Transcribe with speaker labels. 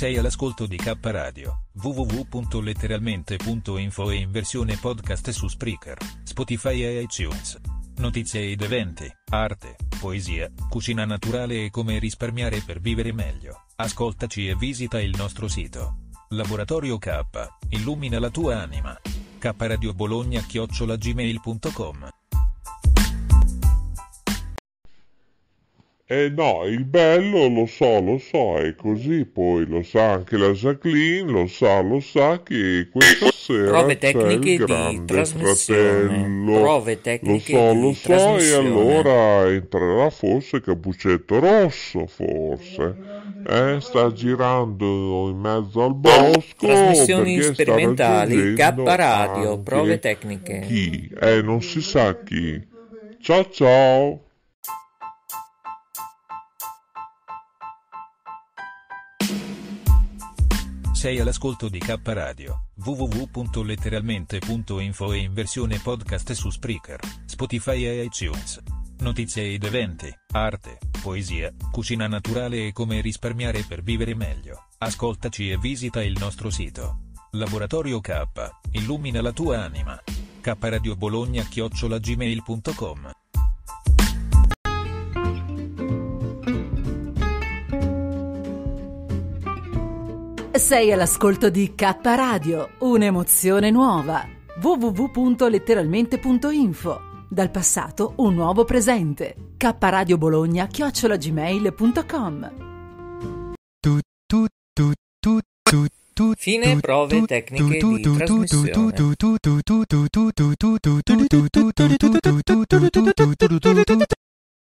Speaker 1: Sei all'ascolto di K Radio, www.letteralmente.info e in versione podcast su Spreaker, Spotify e iTunes. Notizie ed eventi, arte, poesia, cucina naturale e come risparmiare per vivere meglio. Ascoltaci e visita il nostro sito. Laboratorio K, illumina la tua anima. K Radio Bologna chiocciolagmail.com
Speaker 2: Eh no, il bello lo so, lo so, è così, poi lo sa anche la Jacqueline, lo sa, lo sa che questa sera
Speaker 3: Prove
Speaker 2: c'è
Speaker 3: tecniche
Speaker 2: il
Speaker 3: di
Speaker 2: grande fratello.
Speaker 3: Prove
Speaker 2: Lo
Speaker 3: tecniche
Speaker 2: so,
Speaker 3: di
Speaker 2: lo so, e allora entrerà forse Capuccetto Rosso, forse. Eh, sta girando in mezzo al bosco
Speaker 3: Trasmissioni sperimentali, K Radio, prove tecniche.
Speaker 2: Chi? Eh, non si sa chi. Ciao ciao.
Speaker 1: Sei all'ascolto di K Radio, www.letteralmente.info e in versione podcast su Spreaker, Spotify e iTunes. Notizie ed eventi, arte, poesia, cucina naturale e come risparmiare per vivere meglio. Ascoltaci e visita il nostro sito. Laboratorio K, illumina la tua anima. K Radio Bologna chiocciolagmail.com
Speaker 4: Sei all'ascolto di K Radio, un'emozione nuova. www.letteralmente.info Dal passato un nuovo presente. K Radio Bologna chiocciolagmail.com
Speaker 3: Fine prove tecniche di trasmissione.